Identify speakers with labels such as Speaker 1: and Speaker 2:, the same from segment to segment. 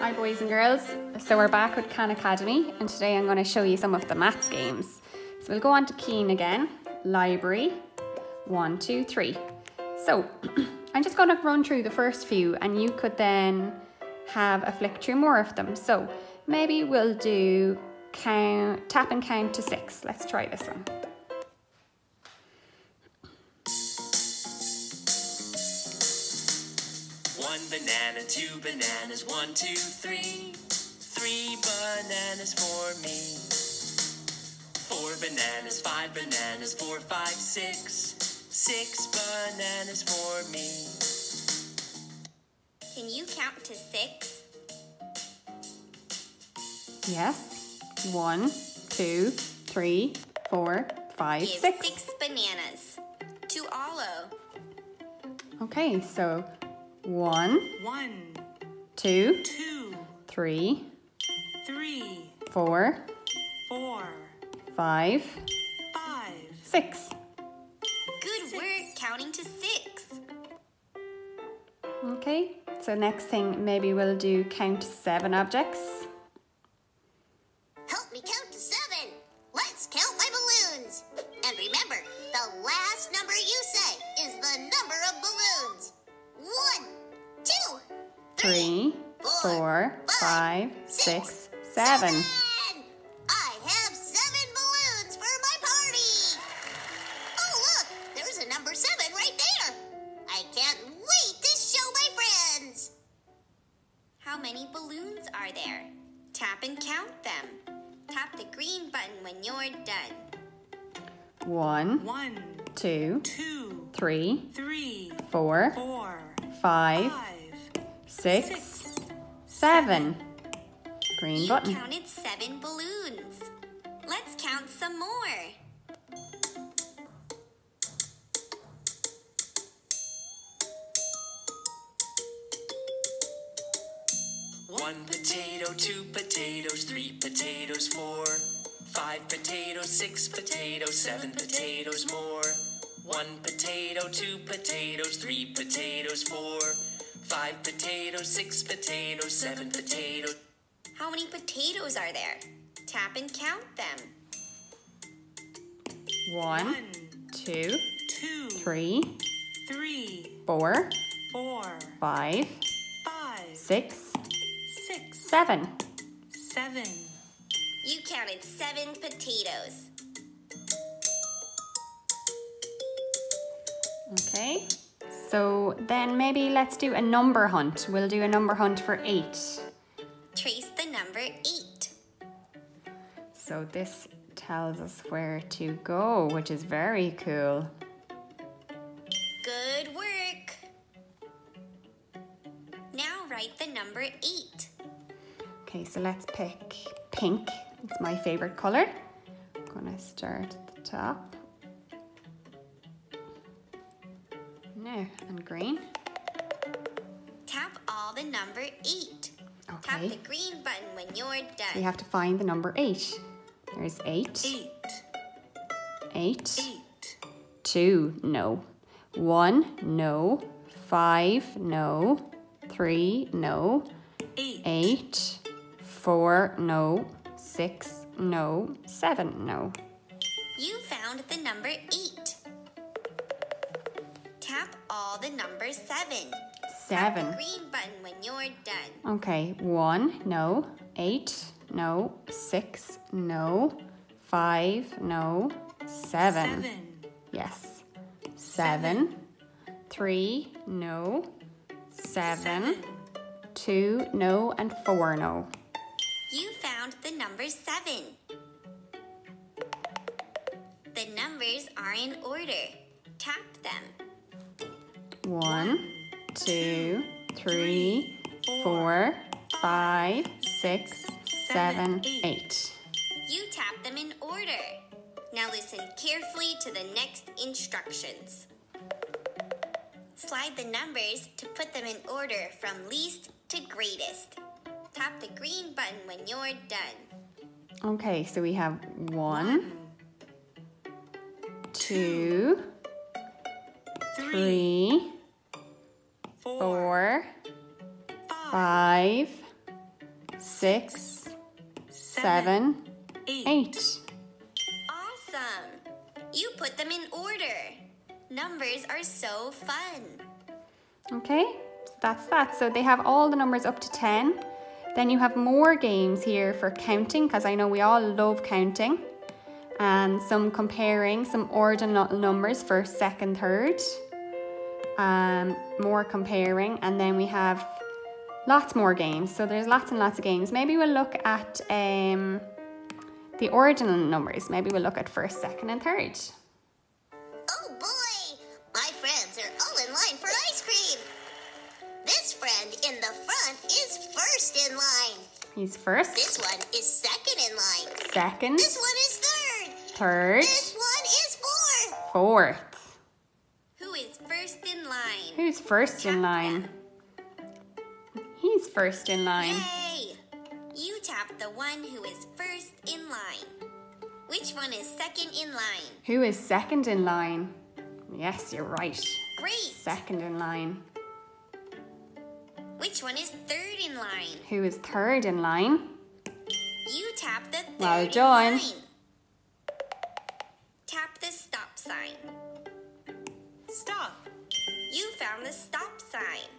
Speaker 1: Hi boys and girls, so we're back with Khan Academy and today I'm going to show you some of the maths games. So we'll go on to Keen again, library, one, two, three. So I'm just going to run through the first few and you could then have a flick through more of them. So maybe we'll do count, tap and count to six. Let's try this one.
Speaker 2: One banana, two bananas, one, two, three. Three bananas for me. Four bananas, five bananas, four, five, six. Six bananas for me.
Speaker 3: Can you count to six?
Speaker 1: Yes. One, two, three, four, five,
Speaker 3: Give
Speaker 1: six.
Speaker 3: six bananas to Ollo.
Speaker 1: Okay, so one,
Speaker 4: One,
Speaker 1: two,
Speaker 4: two,
Speaker 1: three,
Speaker 4: three,
Speaker 1: four,
Speaker 4: four,
Speaker 1: five,
Speaker 4: five,
Speaker 1: six.
Speaker 3: Good work counting to six.
Speaker 1: Okay, so next thing maybe we'll do count seven objects. Three, four, five, six, seven.
Speaker 5: I have seven balloons for my party. Oh, look, there's a number seven right there. I can't wait to show my friends.
Speaker 3: How many balloons are there? Tap and count them. Tap the green button when you're done.
Speaker 1: One,
Speaker 4: one,
Speaker 1: two,
Speaker 4: two,
Speaker 1: three,
Speaker 4: three,
Speaker 1: four,
Speaker 4: four,
Speaker 1: five,
Speaker 4: five,
Speaker 1: six,
Speaker 4: six,
Speaker 1: seven. Green
Speaker 3: You
Speaker 1: button.
Speaker 3: counted seven balloons. Let's count some more.
Speaker 2: One potato, two potatoes, three potatoes, four. Five potatoes, six potatoes, seven potatoes more. One potato, two potatoes, three potatoes, four. Five potatoes, six potatoes, seven potatoes.
Speaker 3: How many potatoes are there? Tap and count them.
Speaker 1: One,
Speaker 4: one,
Speaker 1: two,
Speaker 4: two,
Speaker 1: three,
Speaker 4: three,
Speaker 1: four,
Speaker 4: four,
Speaker 1: five,
Speaker 4: five,
Speaker 1: six,
Speaker 4: six,
Speaker 1: seven.
Speaker 4: seven.
Speaker 3: You counted seven potatoes.
Speaker 1: Okay. So then maybe let's do a number hunt. We'll do a number hunt for eight.
Speaker 3: Trace the number eight.
Speaker 1: So this tells us where to go, which is very cool.
Speaker 3: Good work. Now write the number eight.
Speaker 1: Okay, so let's pick pink. It's my favorite color. I'm gonna start at the top. No, and green.
Speaker 3: Tap all the number eight. Tap the green button when you're
Speaker 1: We
Speaker 3: done.
Speaker 1: have to find the number eight. There's eight,
Speaker 4: Eight,
Speaker 1: eight,
Speaker 4: eight,
Speaker 1: two, no. One, no. Five, no. Three, no.
Speaker 4: eight,
Speaker 1: four, no. Six, no. Seven, no.
Speaker 3: You found the number eight. Tap all the numbers seven. Tap the
Speaker 1: Seven.
Speaker 3: green button when you're done.
Speaker 1: Okay, one, no. Eight, no. Six, no. Five, no. Seven.
Speaker 4: seven,
Speaker 1: Yes. Seven. Three, no. Seven. Two, no. And four, no.
Speaker 3: You found the number seven. The numbers are in order. Tap them.
Speaker 1: One, two, three, four, five, six, seven, eight.
Speaker 3: You tap them in order. Now listen carefully to the next instructions. Slide the numbers to put them in order from least to greatest. Tap the green button when you're done.
Speaker 1: Okay, so we have one, two, three,
Speaker 4: five,
Speaker 1: six, seven,
Speaker 4: eight,
Speaker 1: eight.
Speaker 3: Awesome! You put them in order. Numbers are so fun.
Speaker 1: Okay, that's that. So they have all the numbers up to 10. Then you have more games here for counting because I know we all love counting. And some comparing, some ordinal numbers for second, third. Um, more comparing. And then we have lots more games. So there's lots and lots of games. Maybe we'll look at um, the ordinal numbers. Maybe we'll look at first, second, and third.
Speaker 5: Oh boy! My friends are all in line for ice cream. This friend in the front is first in line.
Speaker 1: He's first,
Speaker 5: This one is second in line.
Speaker 1: second,
Speaker 5: This one is third.
Speaker 1: third,
Speaker 5: This one is fourth.
Speaker 1: fourth.
Speaker 3: Who is first in line?
Speaker 1: Who's first in line? He's first in line.
Speaker 3: Yay! You tap the one who is first in line. Which one is second in line?
Speaker 1: Who is second in line? Yes, you're right.
Speaker 3: Great!
Speaker 1: Second in line.
Speaker 3: Which one is third in line?
Speaker 1: Who is third in line?
Speaker 3: You tap the third
Speaker 1: Well
Speaker 3: in
Speaker 1: done.
Speaker 3: line. Tap the stop sign.
Speaker 4: stop,
Speaker 3: You found the stop sign.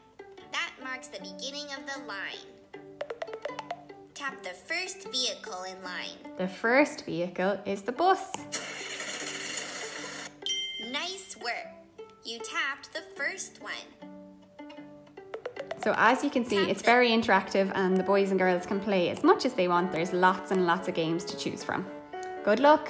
Speaker 3: That marks the beginning of the line. Tap the first vehicle in line.
Speaker 1: The first vehicle is the bus.
Speaker 3: Nice work. You tapped the first one.
Speaker 1: So as you can see, it's very interactive and the boys and girls can play as much as they want. There's lots and lots of games to choose from. Good luck.